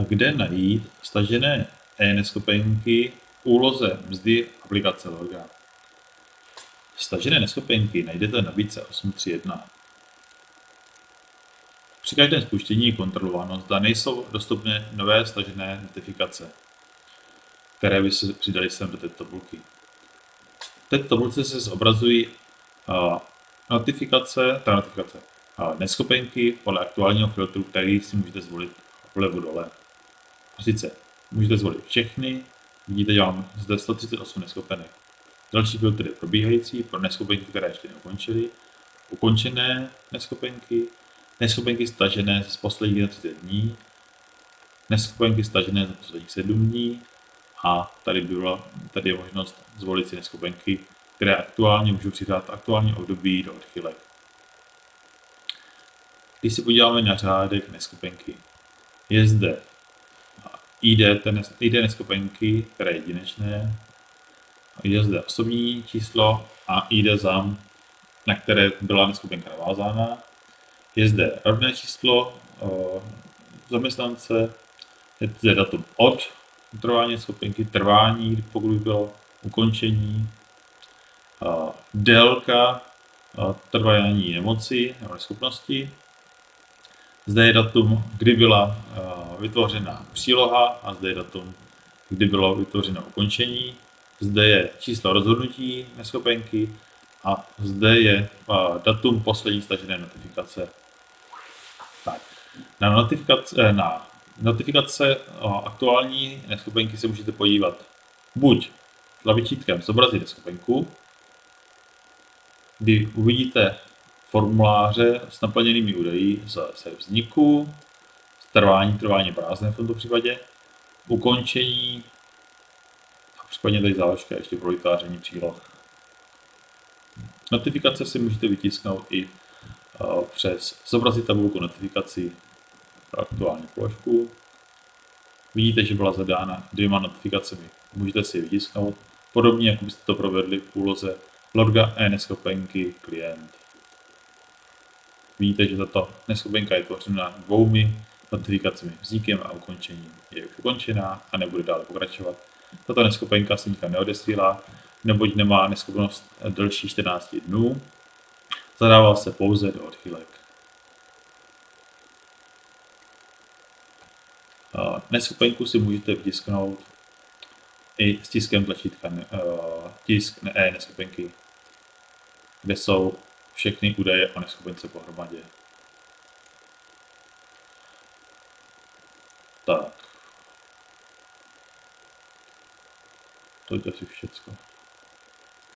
kde najít stažené e-neschopenky v úloze mzdy aplikace Lorga. Stažené neschopenky najdete na nabídce 831. Při každém spuštění je kontrolováno, zda nejsou dostupné nové stažené notifikace, které by se přidali sem do této tabulky. V této tabulce se zobrazují notifikace, ta notifikace, neschopenky podle aktuálního filtru, který si můžete zvolit vlevo dole. Sice můžete zvolit všechny, vidíte, že mám zde 138 neschopenek. Další filtr je probíhající pro neschopenky, které ještě neukončily, ukončené neschopenky, neschopenky stažené z posledních 30 dní, neschopenky stažené za posledních 7 dní. A tady, bylo, tady je možnost zvolit si neschopenky, které aktuálně můžu přidat aktuální období do odchylek. Když se podíváme na řádek neschopenky, je zde ID, ten, ID neschopenky, které je jedinečné, je zde osobní číslo a ID ZAM, na které byla neschopenka navázána. Je zde rodné číslo o, zaměstnance, je zde datum od trvání neschopenky, trvání, pokud by bylo ukončení, o, délka o, trvání nemoci nebo neschopnosti, zde je datum, kdy byla vytvořena příloha a zde je datum, kdy bylo vytvořeno ukončení. Zde je číslo rozhodnutí neschopenky a zde je datum poslední stažené notifikace. Tak. Na notifikace, eh, na notifikace aktuální neschopenky se můžete podívat buď tlavičítkem zobrazit neschopenku, kdy uvidíte formuláře s naplněnými údaji se vzniku, trvání, trvání prázdné v tomto případě, ukončení a případně tady záložka ještě pro vytváření příloh. Notifikace si můžete vytisknout i uh, přes zobrazit tabulku notifikací pro aktuální položku. Vidíte, že byla zadána dvěma notifikacemi. Můžete si je vytisknout, podobně jako byste to provedli v úloze Lorga e-neschopenky klient. Vidíte, že tato neschopenka je tvořena dvoumi notifikacemi vznikem a ukončením. Je ukončená a nebude dále pokračovat. Tato neschopenka se nikam neodesílá, neboť nemá neschopnost delší 14 dnů. Zadává se pouze do odchylek. Neschopenku si můžete vtisknout i s tiskem tlačítka tisk e-neschopenky, kde jsou všechny údaje o neschopence pohromadě. Tak. To je asi všecko.